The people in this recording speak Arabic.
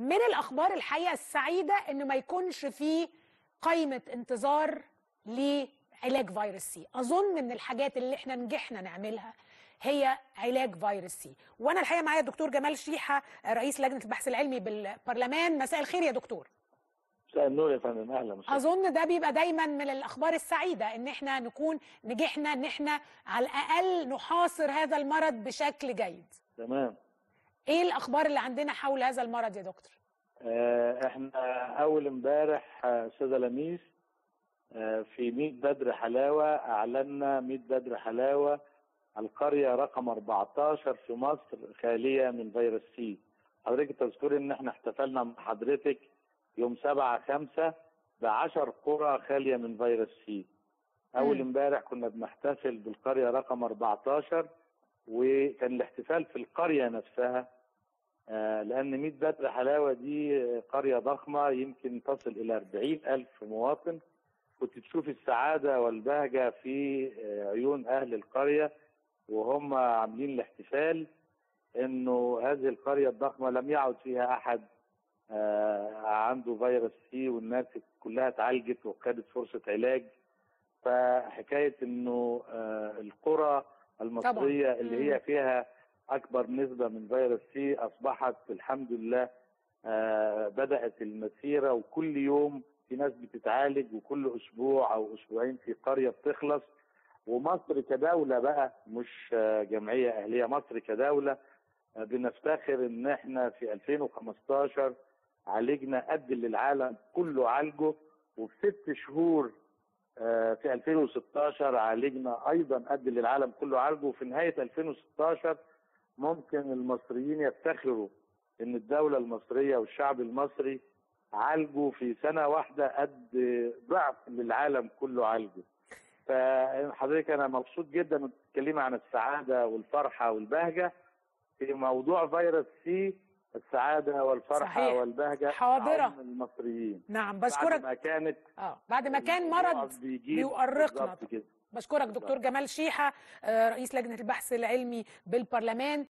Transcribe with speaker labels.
Speaker 1: من الأخبار الحقيقة السعيدة ان ما يكونش في قائمه انتظار لعلاج فيروس سي. أظن من الحاجات اللي إحنا نجحنا نعملها هي علاج فيروس سي. وأنا الحقيقة معايا الدكتور جمال شيحة رئيس لجنة البحث العلمي بالبرلمان. مساء الخير يا دكتور.
Speaker 2: مساء النور يا فندم. أهلا
Speaker 1: أظن ده بيبقى دايما من الأخبار السعيدة إن إحنا نكون نجحنا إن إحنا على الأقل نحاصر هذا المرض بشكل جيد.
Speaker 2: تمام.
Speaker 1: إيه الاخبار اللي عندنا حول هذا المرض يا دكتور؟
Speaker 2: آه إحنا اول امبارح آه، استاذة لميس آه في 100 بدر حلاوة اعلنا 100 بدر حلاوة القرية رقم 14 في مصر خالية من فيروس سي. حضرتك تذكري ان إحنا احتفلنا مع حضرتك يوم 7 5 ب 10 قرى خالية من فيروس سي. اول. امبارح كنا بنحتفل بالقرية رقم 14 وكان الاحتفال في القرية نفسها آه، لأن 100 بدر حلاوة دي قرية ضخمة يمكن تصل إلى 40 ألف مواطن. كنت تشوف السعادة والبهجة في آه، عيون أهل القرية وهم عاملين الاحتفال إنه هذه القرية الضخمة لم يعد فيها أحد آه، عنده فيروس سي والناس كلها اتعالجت وخدت فرصة علاج. فحكاية إنه آه، القرى المصرية اللي
Speaker 1: مم.
Speaker 2: هي فيها أكبر نسبة من فيروس سي أصبحت الحمد لله آه، بدأت المسيرة وكل يوم في ناس بتتعالج وكل أسبوع أو أسبوعين في قرية بتخلص ومصر كدولة بقى مش آه، جمعية أهلية مصر كدولة آه، بنفتخر إن إحنا في 2015 عالجنا قد اللي العالم كله عالجه وفي ست شهور في 2016 عالجنا أيضا قد اللي العالم كله عالجه وفي نهاية 2016 ممكن المصريين يفتخروا إن الدولة المصرية والشعب المصري عالجوا في سنة واحدة قد ضعف اللي العالم كله عالجه. فحضرتك أنا مبسوط جدا انك بتتكلمي عن السعادة والفرحة والبهجة في موضوع فيروس سي السعادة والفرحة
Speaker 1: صحيح.
Speaker 2: والبهجة
Speaker 1: حاضرة.
Speaker 2: المصريين.
Speaker 1: نعم
Speaker 2: بعد
Speaker 1: بشكرك.
Speaker 2: ما كانت
Speaker 1: آه بعد ما كان مرض بيؤرقنا. بشكرك دكتور جمال شيحة آه، رئيس لجنة البحث العلمي بالبرلمان.